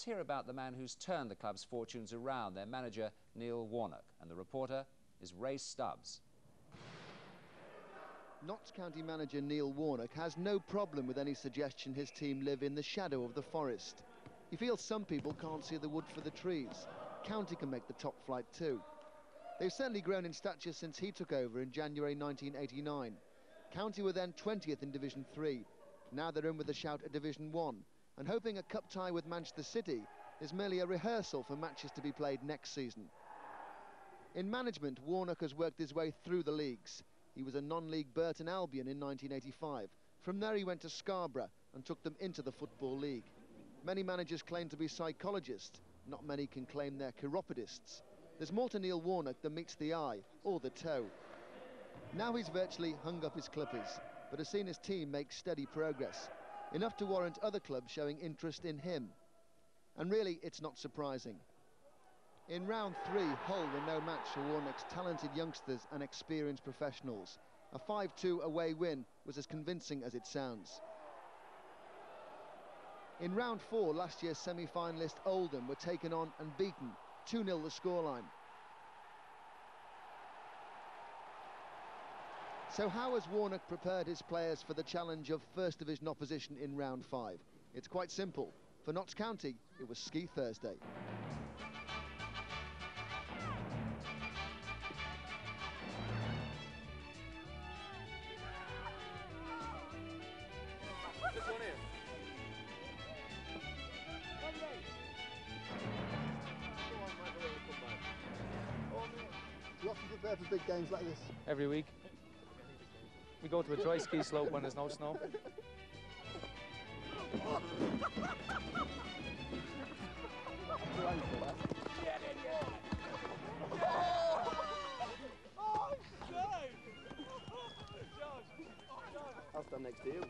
let's hear about the man who's turned the club's fortunes around, their manager, Neil Warnock. And the reporter is Ray Stubbs. Notts County manager Neil Warnock has no problem with any suggestion his team live in the shadow of the forest. He feels some people can't see the wood for the trees. County can make the top flight too. They've certainly grown in stature since he took over in January 1989. County were then 20th in Division 3. Now they're in with a shout at Division 1, and hoping a cup tie with Manchester City is merely a rehearsal for matches to be played next season. In management, Warnock has worked his way through the leagues. He was a non-league Burton Albion in 1985. From there he went to Scarborough and took them into the Football League. Many managers claim to be psychologists. Not many can claim they're chiropodists. There's more to Neil Warnock than meets the eye or the toe. Now he's virtually hung up his clippers, but has seen his team make steady progress, enough to warrant other clubs showing interest in him. And really, it's not surprising. In round three, Hull were no match for Warnock's talented youngsters and experienced professionals. A 5-2 away win was as convincing as it sounds. In round four, last year's semi-finalist Oldham were taken on and beaten, 2-0 the scoreline. So how has Warnock prepared his players for the challenge of First Division opposition in round five? It's quite simple. For Notts County, it was Ski Thursday. This one here. You often prepare for big games like this? Every week. We go to a dry ski slope when there's no snow. I'll stand next to you.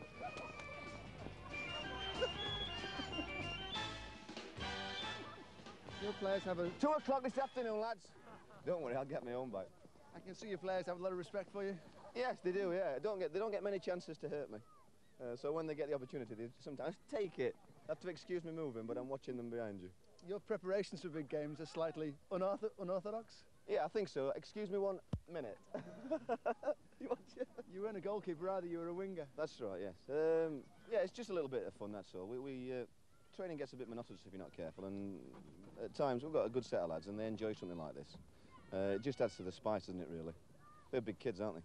Your players have a... Two o'clock this afternoon, lads. Don't worry, I'll get my own bike. I can see your players have a lot of respect for you. Yes, they do, yeah. Don't get, they don't get many chances to hurt me. Uh, so when they get the opportunity, they sometimes take it. I Have to excuse me moving, but I'm watching them behind you. Your preparations for big games are slightly unortho unorthodox. Yeah, I think so. Excuse me one minute. you watch it? You weren't a goalkeeper either, you were a winger. That's right, yes. Um, yeah, it's just a little bit of fun, that's all. We, we uh, Training gets a bit monotonous if you're not careful, and at times we've got a good set of lads and they enjoy something like this. Uh, it just adds to the spice, doesn't it, really? They're big kids, aren't they?